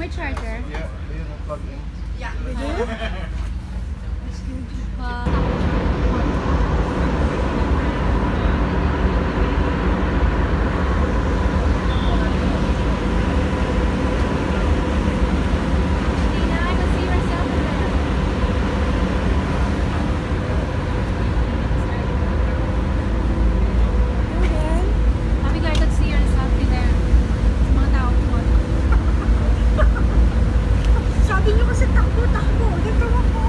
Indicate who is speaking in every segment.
Speaker 1: May charger?
Speaker 2: Yeah, yun ang plug in.
Speaker 1: Wow. Tina, I can see yourself in there. Sabi ko, I could see yourself in there. Sa mga tao po.
Speaker 3: Sabi niyo kasi takbo, takbo. Dito ako.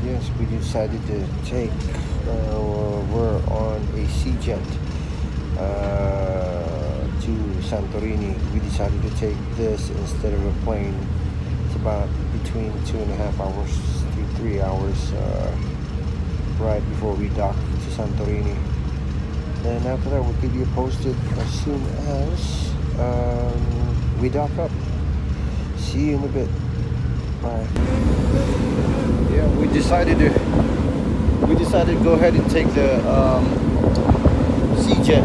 Speaker 2: Yes, we decided to take, uh, we're on a sea jet uh, to Santorini. We decided to take this instead of a plane. It's about between two and a half hours to three hours uh, right before we dock to Santorini. And after that, we'll keep you posted as soon as um, we dock up. See you in a bit. Bye. Yeah, we decided to we decided to go ahead and take the um, sea jet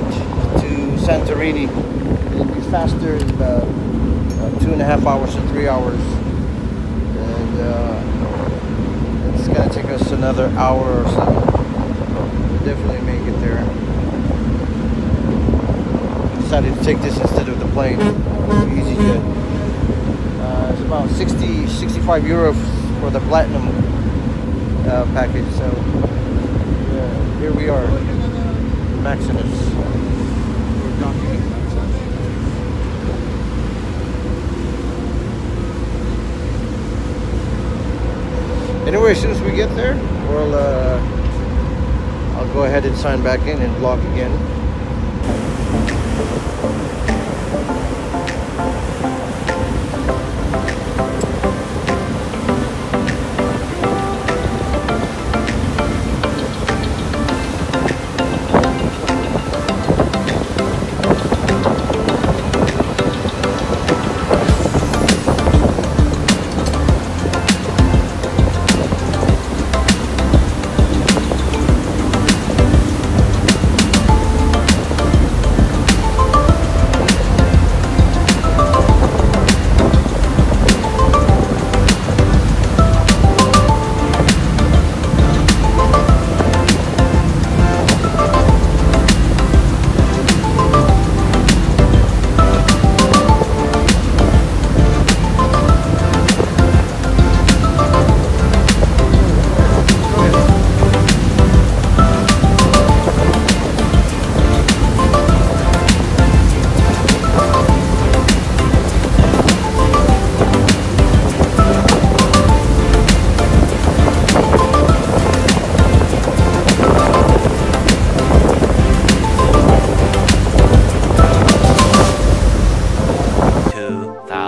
Speaker 2: to Santorini. It'll be faster in about uh, two and a half hours to three hours, and uh, it's gonna take us another hour or so. We'll definitely make it there. Decided to take this instead of the plane, EasyJet. Uh, it's about 60, 65 euro for the platinum uh, package. So yeah, here we are, Maximus. We're docking at Maximus. Anyway, as soon as we get there, we'll uh, I'll go ahead and sign back in and vlog again.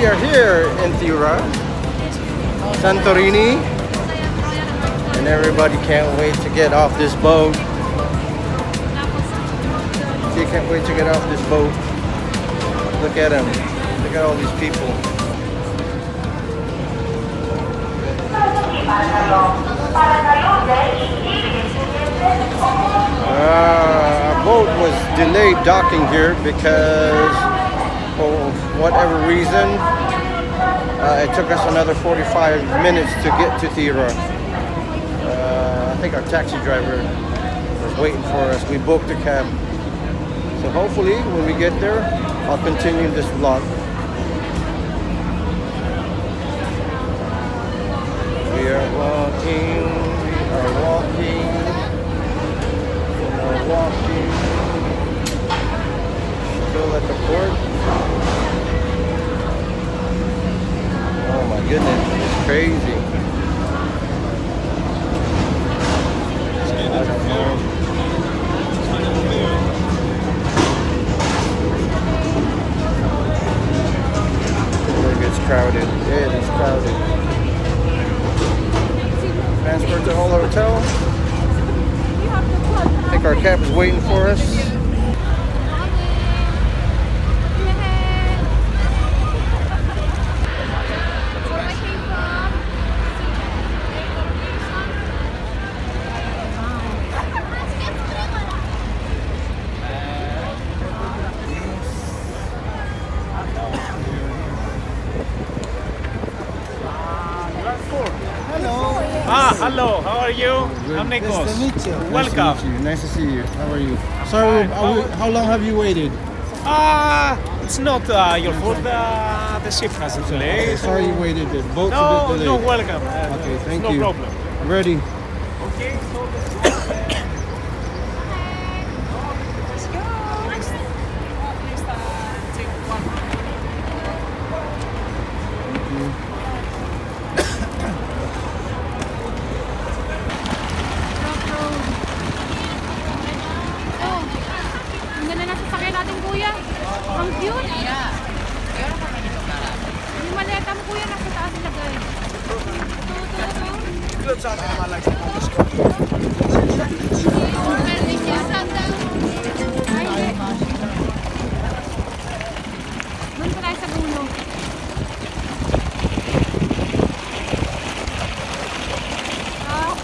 Speaker 2: We are here in Thira, Santorini, and everybody can't wait to get off this boat. They can't wait to get off this boat. Look at them. Look at all these people. Uh, our boat was delayed docking here because, for whatever reason, Uh, it took us another 45 minutes to get to Thira. Uh, I think our taxi driver was waiting for us. We booked a cab. So hopefully when we get there, I'll continue this vlog. We are walking, we are walking, we are walking. Still at the port. Crazy. I don't know. Look, it's crowded. It is crowded. Transfer to All Hotel. I think our cab is waiting for us.
Speaker 4: Ah, hello. How are you? I'm Nikos.
Speaker 5: Nice to meet you.
Speaker 4: Welcome.
Speaker 5: Nice to see you. How are you? Sorry,
Speaker 4: Fine.
Speaker 5: are we, how long have you waited?
Speaker 4: Ah, it's not uh, your fault. Uh, the ship has delayed.
Speaker 5: Sorry you waited. The boat's
Speaker 4: No,
Speaker 5: a bit
Speaker 4: no,
Speaker 5: delayed.
Speaker 4: welcome. Uh,
Speaker 5: Okay, thank
Speaker 4: no
Speaker 5: you.
Speaker 4: No problem.
Speaker 5: I'm ready.
Speaker 4: Okay, so
Speaker 1: ito, ito. Pwede siya, sandal. Ay, hindi. Doon pa tayo sa dulo. Ah,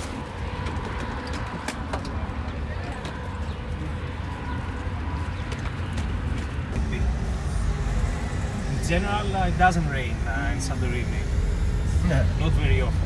Speaker 4: in general, uh, it doesn't rain uh, in Santorini.
Speaker 2: Yeah,
Speaker 4: Not very often.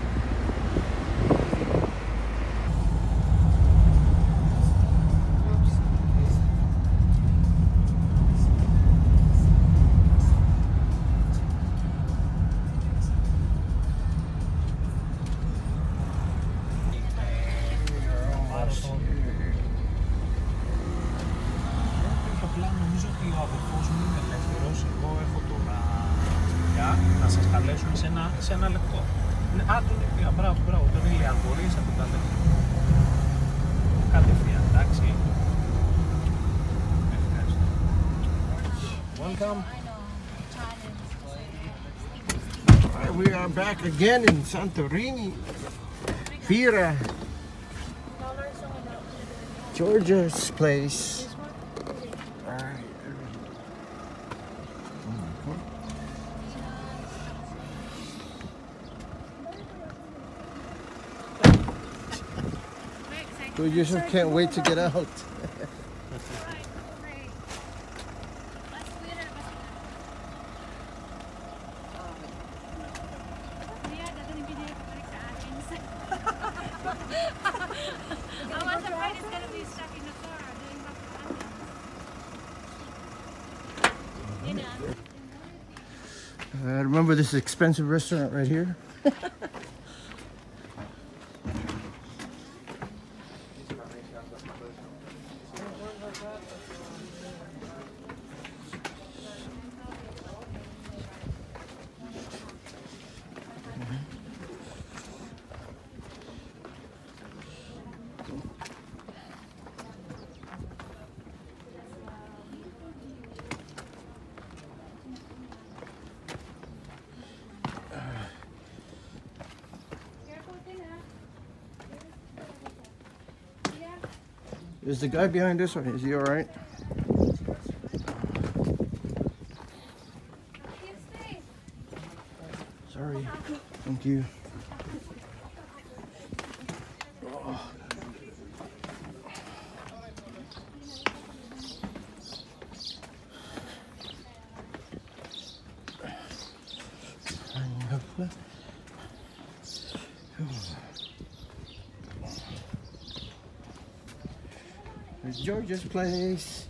Speaker 4: να σας καλέσουμε σε ένα, σε ένα λεπτό. Ναι, Α, τον Ηλία, μπράβο, μπράβο, τον Ηλία, αν μπορείς να τον καλέσουμε. Κατευθείαν, εντάξει. Ευχαριστώ.
Speaker 2: Welcome. Alright, we are back again in Santorini. Fira. Georgia's place. So you just can't wait to get out. Uh, remember this expensive restaurant right here? Is the guy behind us, or is he all right? Sorry. Thank you. It's George's place.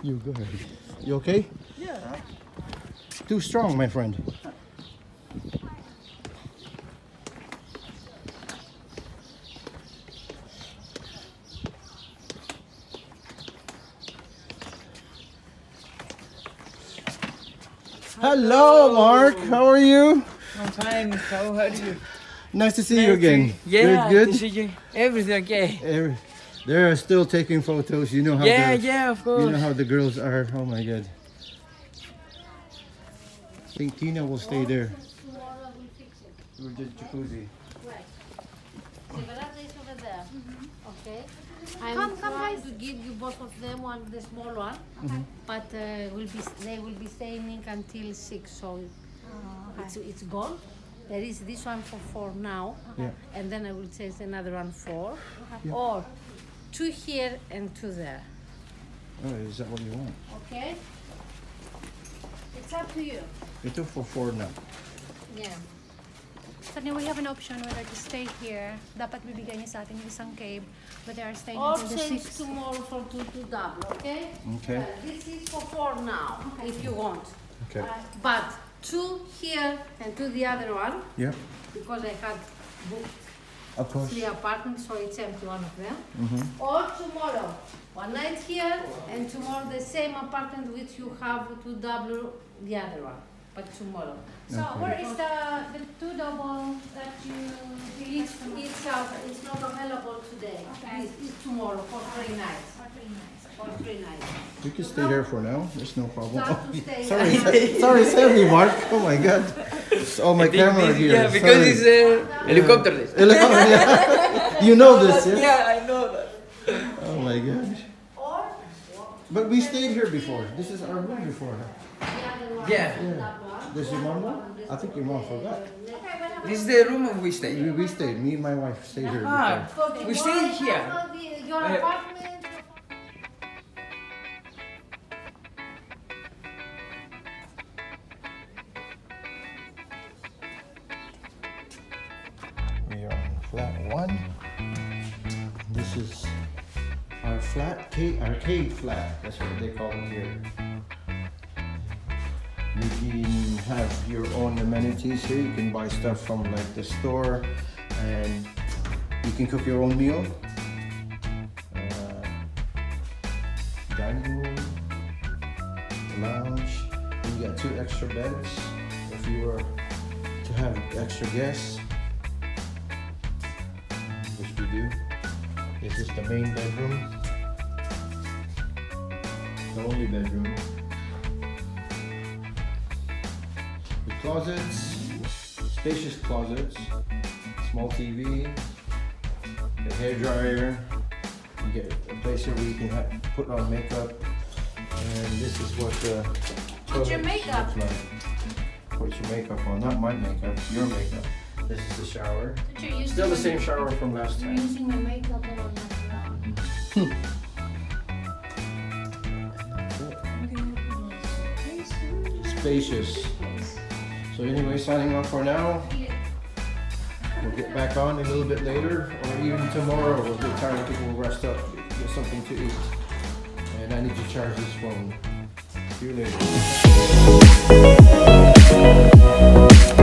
Speaker 2: You go ahead. You okay?
Speaker 5: Yeah.
Speaker 2: Too strong, my friend. Hello, Mark. How are you?
Speaker 6: I'm fine. How are you?
Speaker 2: Nice to see you again.
Speaker 6: Yeah,
Speaker 2: good.
Speaker 6: to see you. Everything okay?
Speaker 2: Every- They're still taking photos. You know how
Speaker 6: Yeah,
Speaker 2: the,
Speaker 6: yeah, of course.
Speaker 2: you know how the girls are. Oh my god. I think Tina will stay there. We're just jacuzzi. Right.
Speaker 3: The veranda is over there. Mm-hmm. Okay. I'm
Speaker 1: Come, come,
Speaker 3: trying
Speaker 1: guys.
Speaker 3: to give you both of them one, the small one, mm-hmm. but uh, will be they will be staying until six, so oh, it's it's gone. There is this one for four now, uh-huh.
Speaker 2: Yeah.
Speaker 3: and then I will change another one for, uh-huh. or two here and two there.
Speaker 2: Oh, is that what you want?
Speaker 3: Okay. It's up to you.
Speaker 2: Ito for four now.
Speaker 3: Yeah.
Speaker 1: So now we have an option whether to stay here. Dapat bibigyan niya sa atin yung isang cave. But they are staying
Speaker 3: Or
Speaker 1: until the
Speaker 3: change
Speaker 1: 6th.
Speaker 3: tomorrow for two to double. Okay.
Speaker 2: Okay.
Speaker 3: Well, this is for four now, if you want.
Speaker 2: Okay.
Speaker 3: Uh, but two here and two the other one,
Speaker 2: Yeah.
Speaker 3: because I had booked
Speaker 2: Of course.
Speaker 3: three apartments, so it's empty one of them. Mm-hmm. Or tomorrow, one night here, and tomorrow the same apartment which you have to double the other one, but tomorrow.
Speaker 1: So where is the, the two double that you
Speaker 3: It's, it's out, it's not available today.
Speaker 1: Okay.
Speaker 3: It's, it's tomorrow for three nights,
Speaker 1: are three nights?
Speaker 3: for three nights.
Speaker 2: We can stay here for now. There's no problem. Oh,
Speaker 3: to
Speaker 2: sorry, sorry, sorry, Mark. Oh my God. Oh, my camera here.
Speaker 6: Yeah, because
Speaker 2: Sorry.
Speaker 6: it's a helicopter. this.
Speaker 2: Helicopter, yeah. You know this, yeah?
Speaker 6: Yeah, I know that.
Speaker 2: Oh my gosh. But we stayed here before. This is our room before.
Speaker 6: Yeah.
Speaker 2: This is your mom? I think your mom forgot.
Speaker 6: This is the room we stay.
Speaker 2: We, we stayed. Me and my wife stayed here
Speaker 6: Ah,
Speaker 2: before.
Speaker 6: we stay here. Uh.
Speaker 2: We are on flat one. This is our flat, cave, arcade flat. That's what they call it here. You can have your own amenities here. You can buy stuff from like the store, and you can cook your own meal. Uh, dining room, lounge. You got two extra beds if you were to have extra guests which we do. This is the main bedroom. The only bedroom. Closets, spacious closets, small TV, a hair dryer. You get a place here where you can ha- put on makeup. And this is what the
Speaker 1: Put your makeup.
Speaker 2: looks like. Put your makeup on, not my makeup, your makeup. This is the shower.
Speaker 1: You're
Speaker 2: Still the same shower from last
Speaker 1: You're
Speaker 2: time.
Speaker 1: using my makeup all natural.
Speaker 2: spacious. So anyway, signing off for now. We'll get back on a little bit later, or even tomorrow. We'll get tired, I think we'll rest up, get something to eat. And I need to charge this phone. See you later.